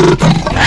あ!